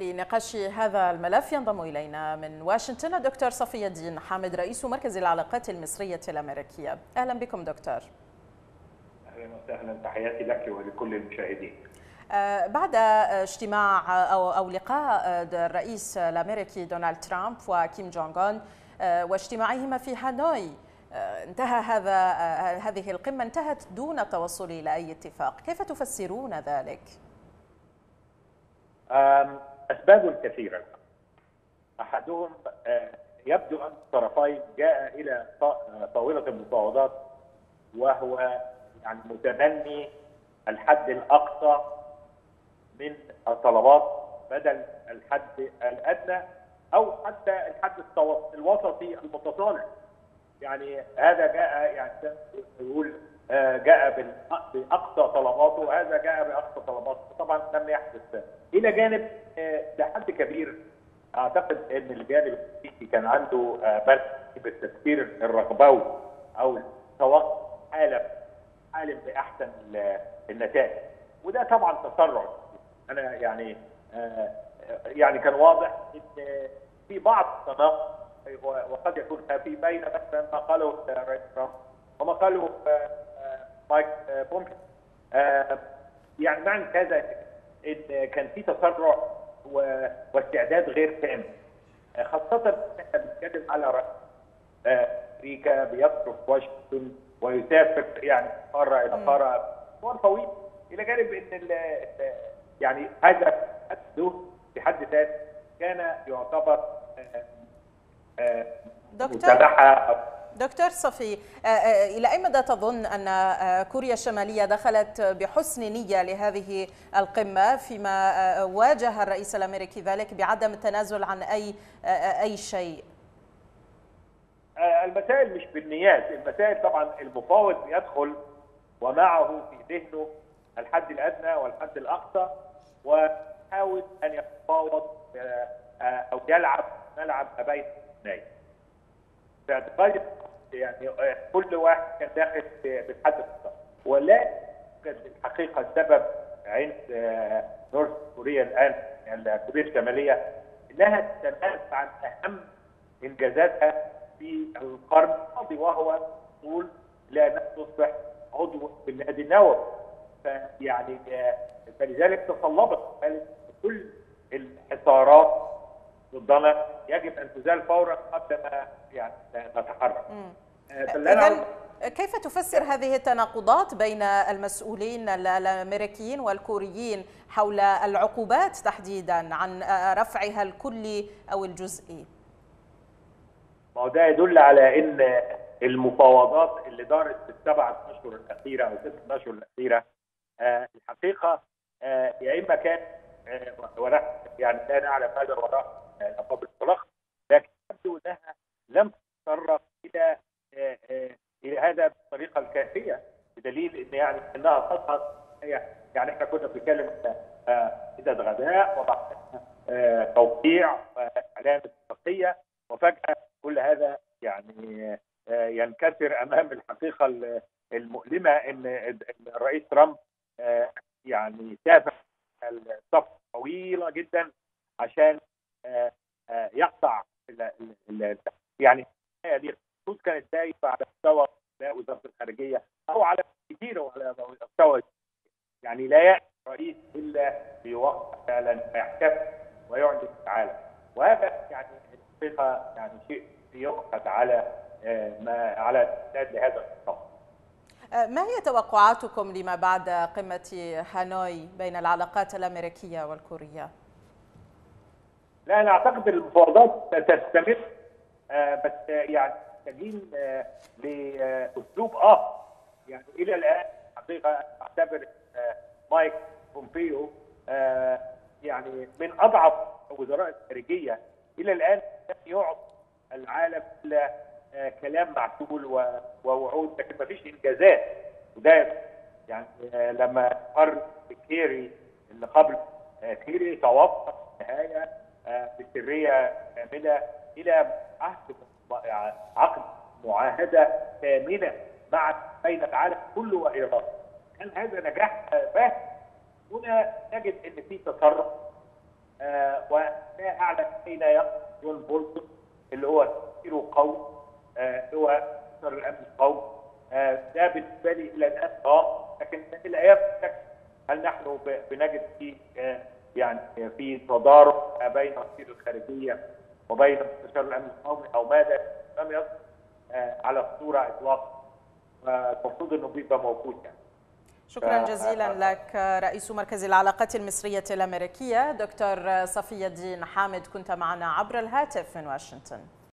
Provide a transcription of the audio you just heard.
لنقاش هذا الملف ينضم إلينا من واشنطن الدكتور صفي الدين حامد رئيس مركز العلاقات المصرية الأمريكية. أهلا بكم دكتور. أهلا وسهلا. تحياتي لك ولكل المشاهدين. بعد اجتماع أو, أو لقاء الرئيس الأمريكي دونالد ترامب وكيم جونغ أون واجتماعهما في هانوي. انتهى هذا هذه القمة. انتهت دون التوصل إلى أي اتفاق؟ كيف تفسرون ذلك؟ أسباب كثيرة. أحدهم يبدو أن الطرفين جاء إلى طاولة المفاوضات وهو يعني متبني الحد الأقصى من الطلبات بدل الحد الأدنى أو حتى الحد الوسطي المتصالح. يعني هذا جاء يعني يقول جاء بأقصى طلباته وهذا جاء بأقصى طلباته. طبعا لم يحدث. إلى جانب لحد كبير أعتقد إن الجانب السياسي كان عنده بس بالتفكير الرغبوي أو توقع حالم حالم بأحسن النتائج. وده طبعا تسرع. أنا يعني يعني كان واضح إن في بعض التناقض وقد يكون خفي بين مثلا ما قاله الرئيس ترامب وما قاله مايك بومبي. يعني معنى هذا إن كان في تسرع واستعداد غير تام. خاصة إحنا بنتكلم على رئيس أمريكا بيترك واشنطن ويسافر يعني قارة إلى قارة مشوار طويل إلى جانب إن يعني هذا في حد ذاته كان يعتبر دكتور؟ دكتور صفي إلى أي مدى تظن أن كوريا الشمالية دخلت بحسن نية لهذه القمة فيما واجه الرئيس الأمريكي ذلك بعدم التنازل عن أي أي شيء؟ المسائل مش بالنيات المسائل طبعا المفاوض يدخل ومعه في ذهنه الحد الأدنى والحد الأقصى ويحاول أن يتفاوض أو يلعب ملعب ما بين باعتقادي يعني كل واحد كان داخل بالحد ولا الحقيقة السبب عند نورث كوريا الآن يعني كوريا الشمالية إنها تتنازل عن أهم إنجازاتها في القرن الماضي وهو الوصول لانها تصبح عضو في النادي النووي. فيعني فلذلك تصلبت كل الحصارات ضدنا يجب ان تزال فورا قبل ما يعني نتحرك. اذا كيف تفسر هذه التناقضات بين المسؤولين الأمريكيين والكوريين حول العقوبات تحديدا عن رفعها الكلي أو الجزئي؟ ما هو ده يدل على إن المفاوضات اللي دارت في السبع أشهر الأخيرة أو ست أشهر الأخيرة الحقيقة يا إما كان يعني لا نعلم ماذا وراء الابواب الاطلاق لكن يبدو انها لم تتطرق إلى إلى هذا بالطريقة الكافية بدليل إن يعني إنها تظهر يعني إحنا كنا بنتكلم اذا غداء وبعدها توقيع اعلان اتفاقيه وفجأة كل هذا يعني ينكسر أمام الحقيقة المؤلمة إن الرئيس ترامب يعني سافر الصف طويلة جدا عشان يقطع يعني دي. المفروض كانت دايفه على مستوى وزاره الخارجية أو على كثير وعلى مستوى يعني لا يأتي الرئيس إلا بيوقع فعلا ويحتفل ويعلن العالم وهذا يعني الحقيقة يعني شيء يؤخذ على ما على لهذا الخطاب ما هي توقعاتكم لما بعد قمة هانوي بين العلاقات الأمريكية والكورية؟ لا أنا أعتقد المفاوضات تستمر بس يعني محتاجين لأسلوب آخر. يعني إلى الآن حقيقة أعتبر مايك بومبيو يعني من أضعف وزراء الخارجية. إلى الآن يعطي العالم إلا كلام معقول ووعود لكن ما فيش إنجازات. وده يعني لما قرر كيري اللي قبل كيري توفى في النهاية بسرية كاملة إلى عهد عقد معاهدة كامله مع بين العالم كله وايران كان هذا نجاح باهر هنا نجد إن في تسرع على اين يقف جون بولتون اللي هو تفكيره قوي آه، هو مصدر الأمن القومي آه، ده بالنسبة لي إلى الآن آه لكن الأيام. هل نحن بنجد في آه، يعني في تضارب بين وزير الخارجيه وبين مستشار الأمن القومي أو ماذا لم يظهر آه، على الصورة اطلاقا فالمفروض إنه بيبقى موجود يعني. شكرا جزيلا لك رئيس مركز العلاقات المصرية الأمريكية دكتور صفي الدين حامد كنت معنا عبر الهاتف من واشنطن.